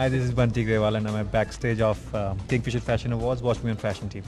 Hi, this is Bunty Grewal and I'm at backstage of uh, Kingfisher Fashion Awards. Watch me on Fashion TV.